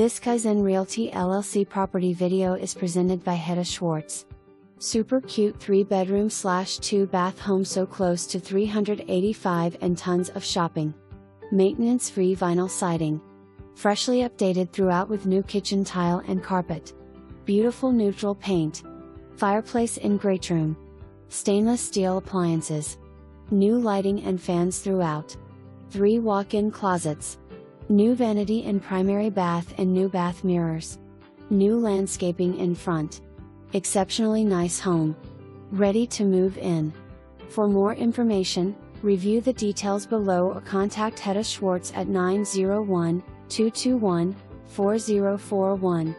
This Kaizen Realty LLC property video is presented by Hedda Schwartz. Super cute 3 bedroom slash 2 bath home so close to 385 and tons of shopping. Maintenance free vinyl siding. Freshly updated throughout with new kitchen tile and carpet. Beautiful neutral paint. Fireplace in great room. Stainless steel appliances. New lighting and fans throughout. 3 walk in closets. New vanity in primary bath and new bath mirrors. New landscaping in front. Exceptionally nice home. Ready to move in. For more information, review the details below or contact Hedda Schwartz at 901 221 4041.